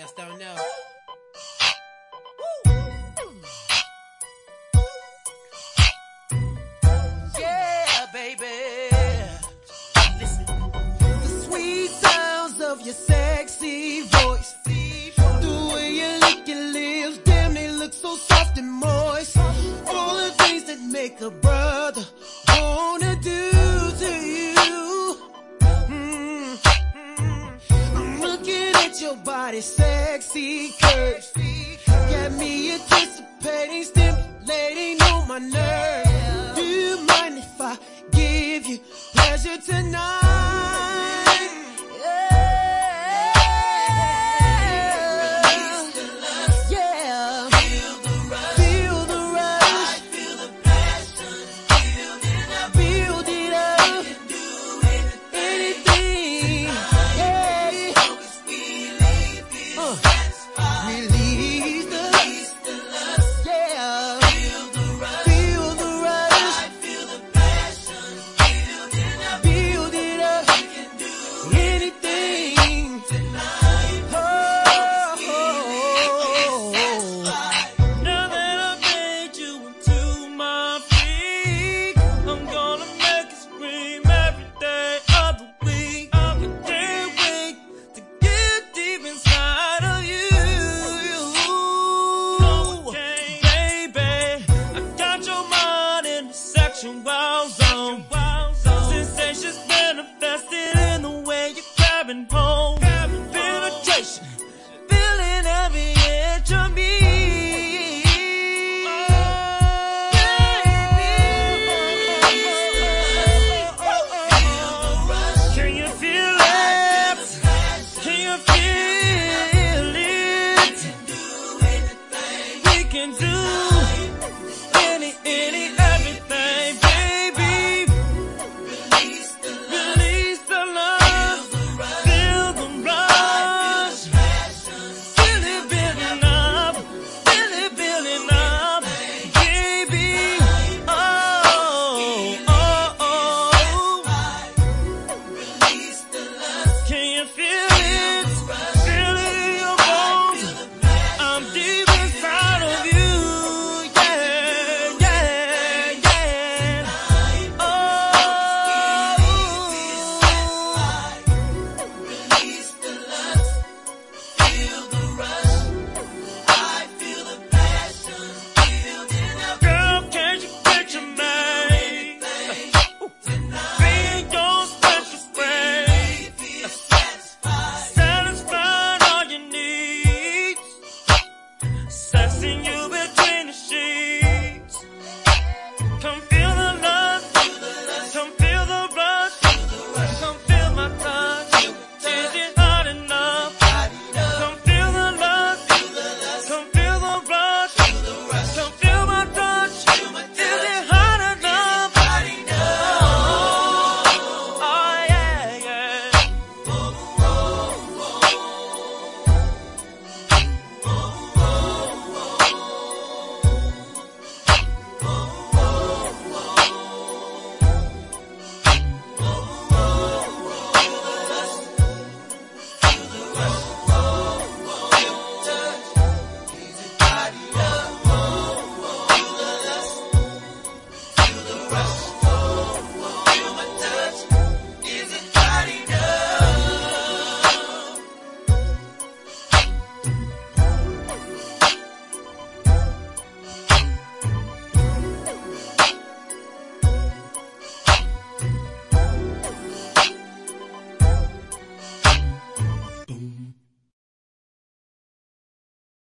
just don't know. Yeah, baby. Listen. The sweet sounds of your your body sexy curves. Got me anticipating, stimulating on my nerves. Do you mind if I give you pleasure tonight? sozinho.